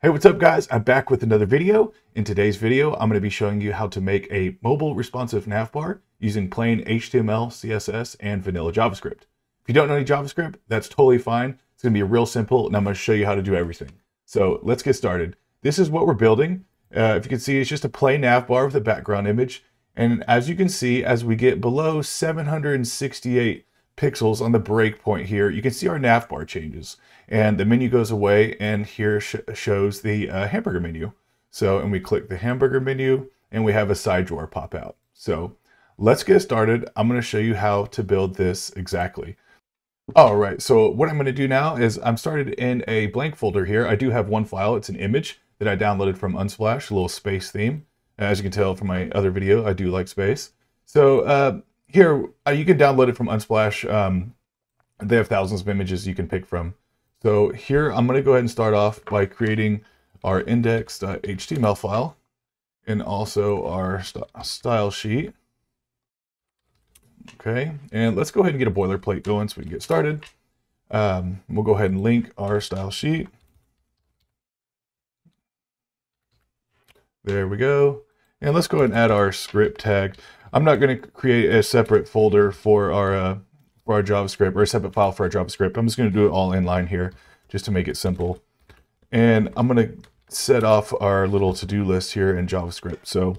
Hey, what's up guys? I'm back with another video. In today's video, I'm going to be showing you how to make a mobile responsive navbar using plain HTML, CSS, and vanilla JavaScript. If you don't know any JavaScript, that's totally fine. It's going to be real simple, and I'm going to show you how to do everything. So let's get started. This is what we're building. Uh, if you can see, it's just a plain navbar with a background image. And as you can see, as we get below 768 pixels on the breakpoint here, you can see our navbar changes. And the menu goes away, and here sh shows the uh, hamburger menu. So, and we click the hamburger menu, and we have a side drawer pop out. So let's get started. I'm going to show you how to build this exactly. All right, so what I'm going to do now is I'm started in a blank folder here. I do have one file. It's an image that I downloaded from Unsplash, a little space theme. As you can tell from my other video, I do like space. So uh, here, uh, you can download it from Unsplash. Um, they have thousands of images you can pick from. So here, I'm going to go ahead and start off by creating our index.html file and also our st style sheet. Okay, and let's go ahead and get a boilerplate going so we can get started. Um, we'll go ahead and link our style sheet. There we go. And let's go ahead and add our script tag. I'm not going to create a separate folder for our uh, for our JavaScript or a separate file for our JavaScript. I'm just going to do it all in line here just to make it simple. And I'm going to set off our little to-do list here in JavaScript. So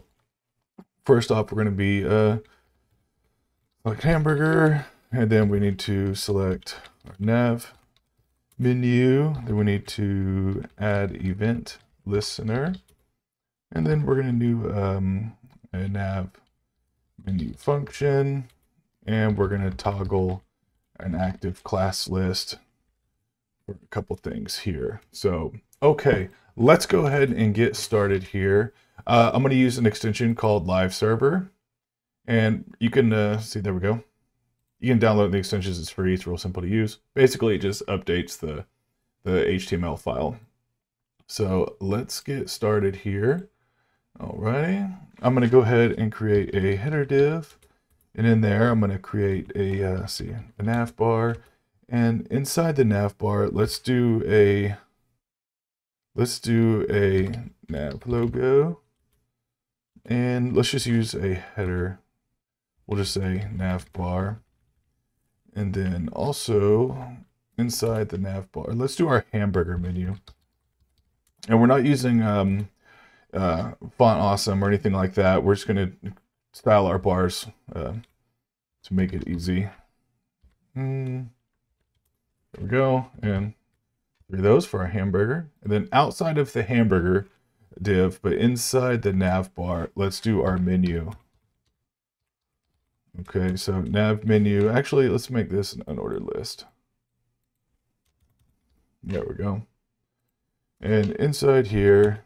first off, we're going to be uh, select hamburger, and then we need to select our nav menu. Then we need to add event listener. And then we're going to do um, a nav menu function, and we're going to toggle an active class list for a couple things here. So, okay, let's go ahead and get started here. Uh, I'm going to use an extension called Live Server, and you can uh, see, there we go. You can download the extensions, it's free, it's real simple to use. Basically, it just updates the, the HTML file. So let's get started here. Alrighty, I'm going to go ahead and create a header div. And in there, I'm going to create a, uh, see, a nav bar. And inside the nav bar, let's do a, let's do a nav logo. And let's just use a header. We'll just say nav bar. And then also inside the nav bar, let's do our hamburger menu. And we're not using um, uh, font awesome or anything like that. We're just going to style our bars uh, to make it easy. Mm. There we go. And three of those for our hamburger. And then outside of the hamburger div, but inside the nav bar, let's do our menu. Okay, so nav menu. Actually, let's make this an unordered list. There we go. And inside here,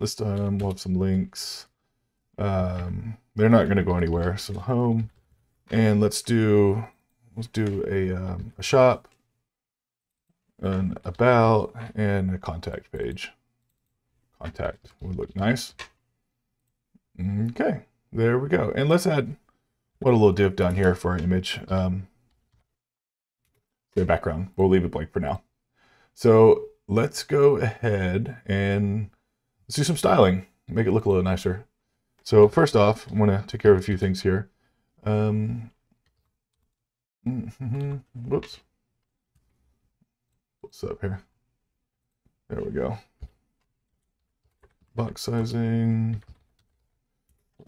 list item, we'll have some links. Um, they're not going to go anywhere. So home, and let's do let's do a um, a shop, an about, and a contact page. Contact would look nice. Okay, there we go. And let's add what a little div down here for our image. Um, the background. We'll leave it blank for now. So let's go ahead and let's do some styling, make it look a little nicer. So first off, I'm to take care of a few things here. Um, whoops. What's up here? There we go. Box sizing.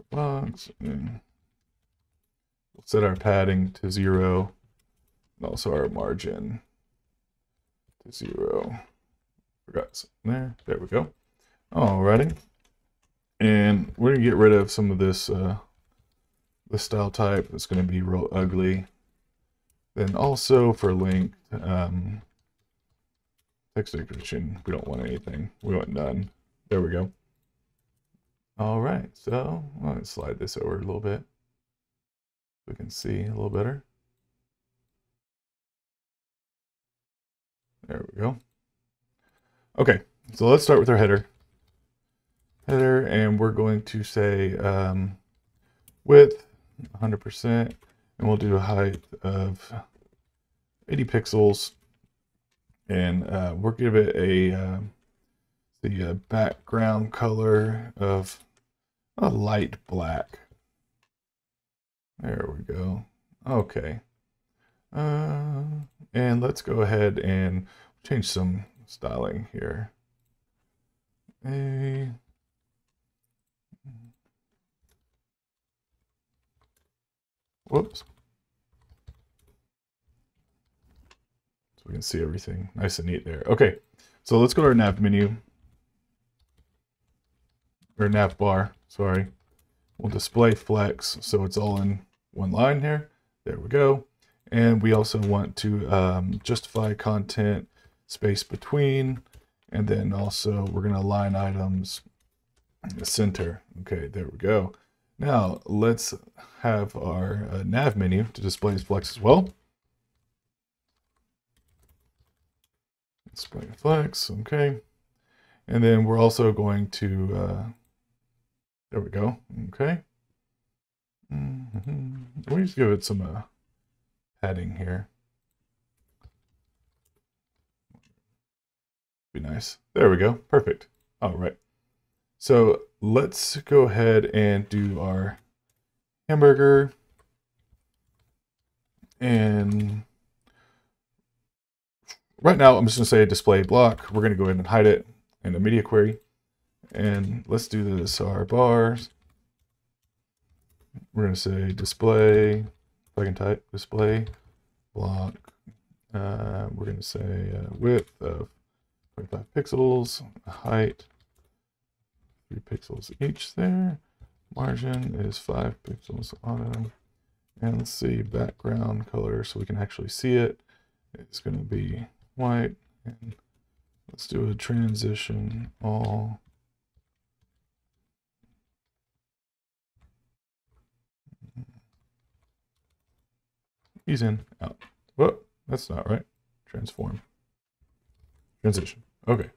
Box. We'll set our padding to zero. And also our margin to zero. Forgot something there. There we go. Alrighty. And we're gonna get rid of some of this uh, this style type. It's gonna be real ugly. Then also for length, um, text decoration, we don't want anything. We want none. There we go. All right, so let's slide this over a little bit. We can see a little better. There we go. Okay, so let's start with our header header and we're going to say um, width 100% and we'll do a height of 80 pixels and uh, we'll give it a uh, the uh, background color of a light black. There we go. Okay. Uh, and let's go ahead and change some styling here. Whoops. So we can see everything nice and neat there. Okay, so let's go to our nav menu or nav bar, sorry. We'll display flex so it's all in one line here. There we go. And we also want to um, justify content space between, and then also we're going to align items in the center. Okay, there we go. Now let's have our uh, nav menu to display as flex as well. Display flex, okay. And then we're also going to, uh, there we go, okay. Mm -hmm. Just give it some uh, padding here. Be nice. There we go. Perfect. All right. So let's go ahead and do our hamburger. And right now, I'm just going to say display block. We're going to go ahead and hide it in a media query. And let's do this our bars. We're going to say display, if I can type display block. Uh, we're going to say uh, width of 25 pixels, height, 3 pixels each there. Margin is 5 pixels auto. And see, background color so we can actually see it. It's going to be white. And let's do a transition all ease in, out. Whoa, that's not right. Transform. Transition. Okay.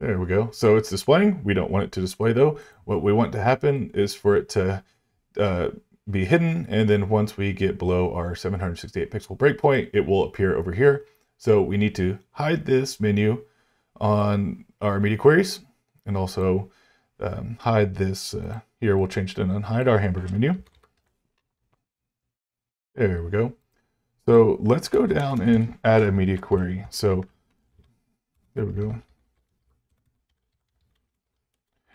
There we go. So it's displaying. We don't want it to display though. What we want to happen is for it to uh, be hidden. And then once we get below our 768 pixel breakpoint, it will appear over here. So we need to hide this menu on our media queries and also um, hide this uh, here. We'll change it and unhide our hamburger menu. There we go. So let's go down and add a media query. So there we go.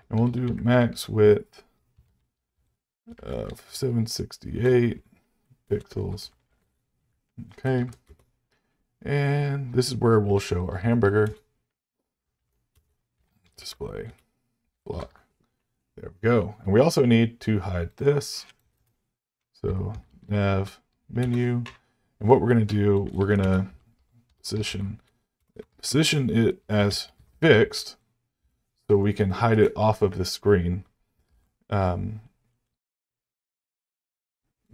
And we'll do max width of 768 pixels. Okay. And this is where we'll show our hamburger display block. There we go. And we also need to hide this. So nav menu. And what we're going to do, we're going to position, position it as fixed so we can hide it off of the screen. Um,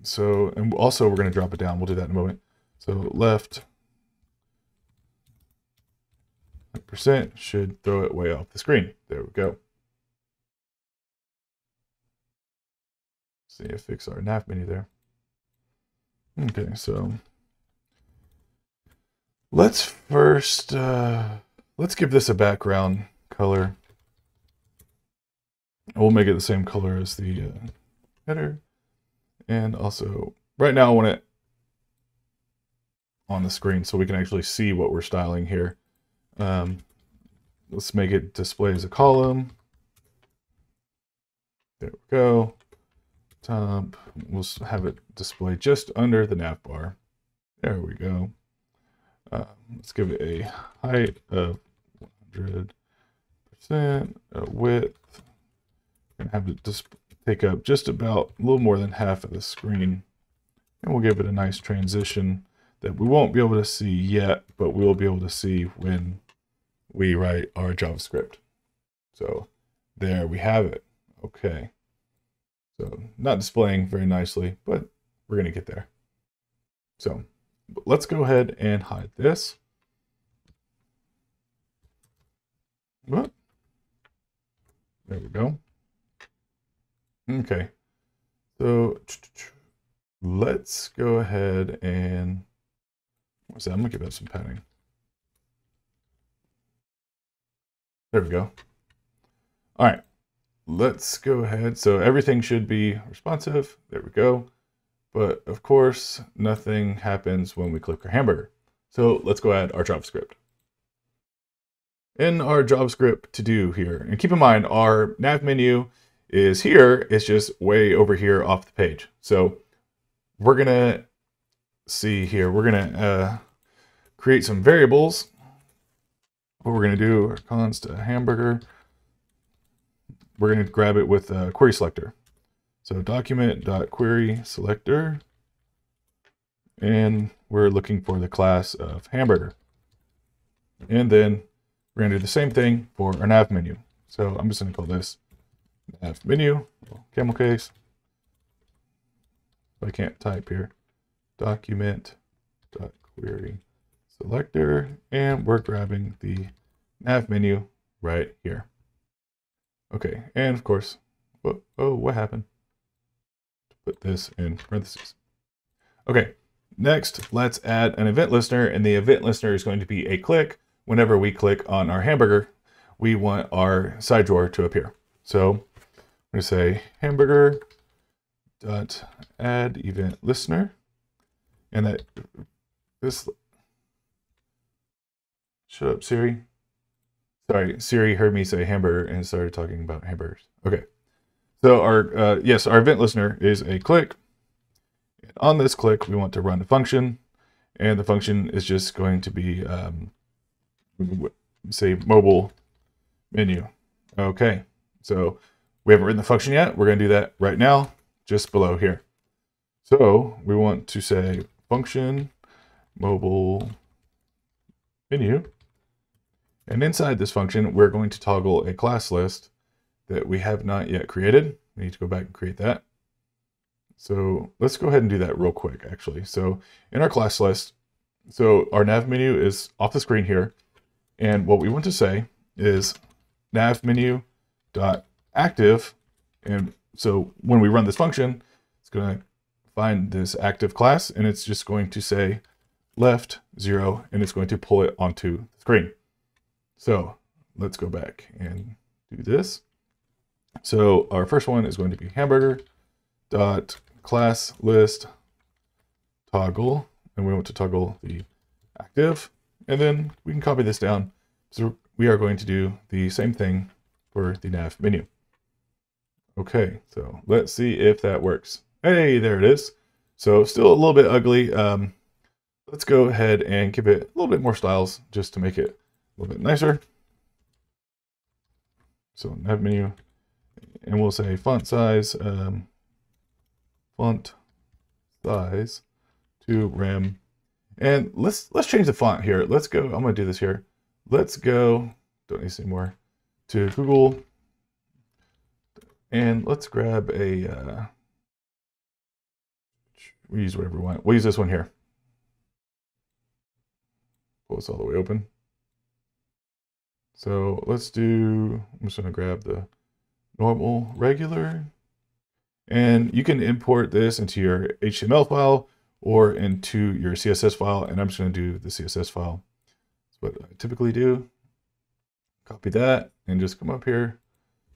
so, and also we're going to drop it down. We'll do that in a moment. So left percent should throw it way off the screen. There we go. See if fix our nav menu there. Okay, so let's first, uh, let's give this a background color. We'll make it the same color as the uh, header. And also, right now I want it on the screen so we can actually see what we're styling here. Um, let's make it display as a column. There we go top. We'll have it display just under the nav bar. There we go. Uh, let's give it a height of 100%, a width, have it just take up just about a little more than half of the screen. And we'll give it a nice transition that we won't be able to see yet, but we'll be able to see when we write our JavaScript. So there we have it. Okay. So not displaying very nicely, but we're going to get there. So let's go ahead and hide this. What? There we go. Okay. So let's go ahead and what's that? I'm gonna give that some padding. There we go. All right, let's go ahead. So everything should be responsive. There we go. But of course, nothing happens when we click our hamburger. So let's go add our JavaScript. In our JavaScript to do here, and keep in mind our nav menu is here, it's just way over here off the page. So we're gonna see here, we're gonna uh, create some variables. What we're gonna do, const hamburger, we're to grab it with a query selector. So document.query selector, and we're looking for the class of hamburger. And then we're to do the same thing for our nav menu. So I'm just to call this nav menu, camel case. I can't type here. Document.query selector, and we're grabbing the nav menu right here. Okay, and of course, oh, oh, what happened? Put this in parentheses. Okay, next, let's add an event listener, and the event listener is going to be a click. Whenever we click on our hamburger, we want our side drawer to appear. So going say hamburger dot add event listener, and that this. Shut up, Siri. Sorry, Siri heard me say hamburger and started talking about hamburgers. Okay. So our, uh, yes, our event listener is a click. On this click, we want to run a function. And the function is just going to be, um, say, mobile menu. Okay. So we haven't written the function yet. We're going to do that right now, just below here. So we want to say function mobile menu and inside this function, we're going to toggle a class list that we have not yet created. We need to go back and create that. So let's go ahead and do that real quick, actually. So in our class list, so our nav menu is off the screen here. And what we want to say is nav menu dot active. And so when we run this function, it's going to find this active class and it's just going to say left zero and it's going to pull it onto the screen. So let's go back and do this. So our first one is going to be hamburger dot class list toggle, and we want to toggle the active, and then we can copy this down. So we are going to do the same thing for the nav menu. Okay, so let's see if that works. Hey, there it is. So still a little bit ugly. Um, let's go ahead and give it a little bit more styles just to make it a little bit nicer. So nav menu, and we'll say font size, um, font size to rem. And let's let's change the font here. Let's go. I'm gonna do this here. Let's go. Don't need to say more. To Google, and let's grab a. Uh, we use whatever we want. We'll use this one here. Pull this all the way open. So let's do, I'm just gonna grab the normal regular. And you can import this into your HTML file or into your CSS file. And I'm just gonna do the CSS file. That's what I typically do. Copy that and just come up here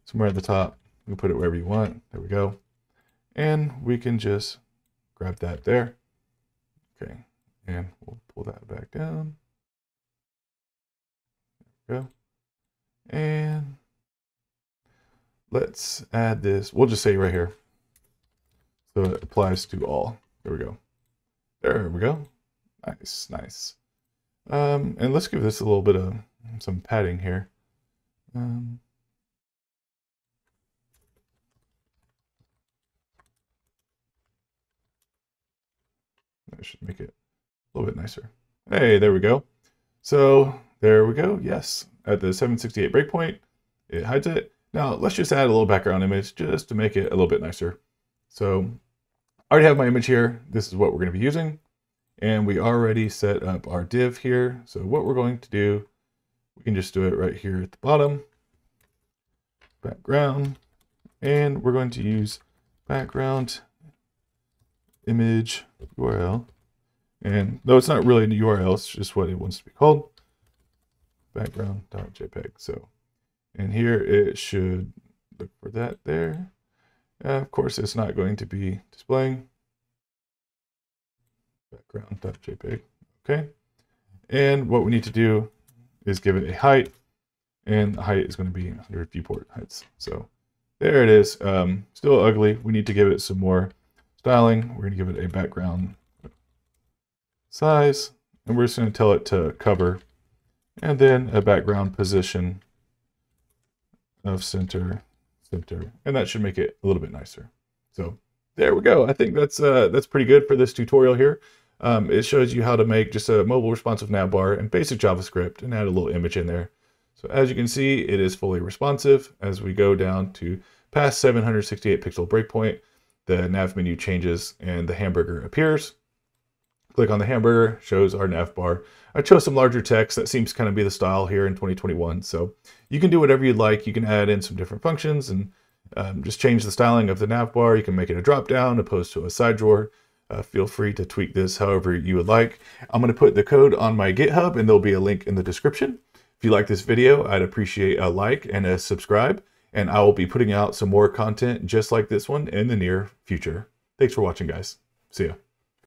somewhere at the top. You can put it wherever you want. There we go. And we can just grab that there. Okay, and we'll pull that back down. There we go. And let's add this. We'll just say right here. So it applies to all. There we go. There we go. Nice, nice. Um, and let's give this a little bit of some padding here. Um, that should make it a little bit nicer. Hey, there we go. So there we go. Yes, at the 768 breakpoint, it hides it. Now let's just add a little background image just to make it a little bit nicer. So I already have my image here. This is what we're going to be using. And we already set up our div here. So what we're going to do, we can just do it right here at the bottom. Background. And we're going to use background image URL. And though it's not really a URL, it's just what it wants to be called background.jpg. So And here it should look for that there. Uh, of course, it's not going to be displaying. Background.jpg. Okay. And what we need to do is give it a height. And the height is going to be 100 viewport heights. So there it is. Um, still ugly. We need to give it some more styling. We're going to give it a background size. And we're just going to tell it to cover. And then a background position of center, center. And that should make it a little bit nicer. So there we go. I think that's uh, that's pretty good for this tutorial here. Um, it shows you how to make just a mobile responsive navbar and basic JavaScript and add a little image in there. So as you can see, it is fully responsive. As we go down to past 768 pixel breakpoint, the nav menu changes and the hamburger appears. Click on the hamburger, shows our nav bar. I chose some larger text. That seems kind of be the style here in 2021. So you can do whatever you'd like. You can add in some different functions and um, just change the styling of the nav bar. You can make it a drop down opposed to a side drawer. Uh, feel free to tweak this however you would like. I'm going to put the code on my GitHub and there'll be a link in the description. If you like this video, I'd appreciate a like and a subscribe, and I will be putting out some more content just like this one in the near future. Thanks for watching, guys. See ya.